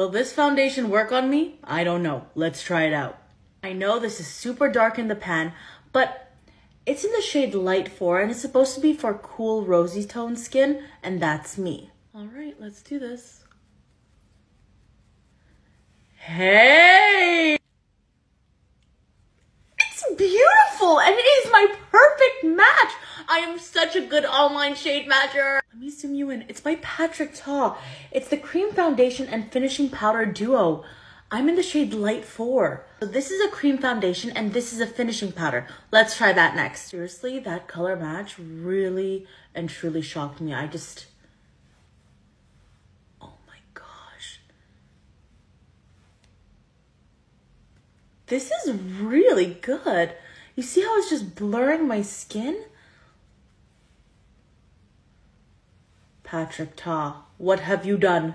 Will this foundation work on me? I don't know. Let's try it out. I know this is super dark in the pan, but it's in the shade Light 4 and it's supposed to be for cool rosy tone skin, and that's me. All right, let's do this. Hey! It's beautiful and it is my perfect am such a good online shade matcher. Let me zoom you in. It's by Patrick Ta. It's the cream foundation and finishing powder duo. I'm in the shade light four. So this is a cream foundation and this is a finishing powder. Let's try that next. Seriously, that color match really and truly shocked me. I just, oh my gosh. This is really good. You see how it's just blurring my skin? Patrick Ta, what have you done?